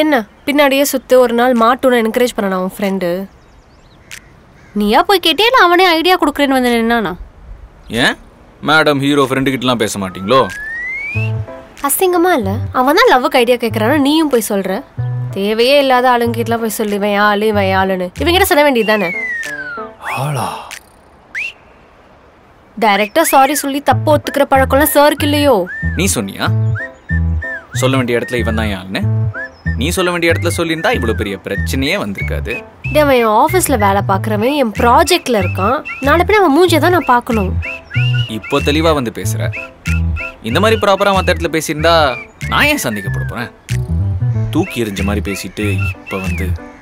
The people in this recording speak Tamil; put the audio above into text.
என்ன? பின்னாடியே சுத்து ஒரு நாள் மாட்டுன்னு என்கரேஜ் பண்ண உன் ஃப்ரெண்டு நீயா போய் கேட்டே இல்லை அவனே ஐடியா கொடுக்குறேன்னு வந்து நின்னானா? ஏன்? மேடம் ஹீரோ ஃப்ரெண்டு கிட்டலாம் பேச மாட்டீங்களோ? அசிங்கமா இல்ல? அவன் தான் லவ்வுக்கு ஐடியா கேட்கறான்னு நீயும் போய் சொல்ற? தேவையே இல்லாத ஆளுங்கிட்டலாம் போய் சொல்லி இவன் ஆளு இவன் ஆளுன்னு இவங்கிட்ட சொல்ல வேண்டியது தானே ஆளா? டைரக்டா சாரி சொல்லி தப்பு ஒத்துக்கிற பழக்கம்லாம் சாருக்கு இல்லையோ? நீ சொன்னியா? சொல்ல வேண்டிய இடத்துல இவன் தான் யாருன்னு? நீ சொல்ல வேண்டிய இடத்துல சொல்லியிருந்தா இவ்வளோ பெரிய பிரச்சனையே வந்திருக்காது. அவன் என் ஆஃபீஸில் வேலை பார்க்குறவன் என் ப்ராஜெக்டில் இருக்கான். நாளை பின்ன அவன் மூஞ்சியை தான் நான் பார்க்கணும். இப்போ தெளிவா வந்து பேசுற. இந்த மாதிரி ப்ராப்பரா மற்ற இடத்துல பேசியிருந்தா நான் ஏன் சந்திக்கப்பட போறேன்? தூக்கி எறிஞ்ச மாதிரி பேசிட்டு இப்போ வந்து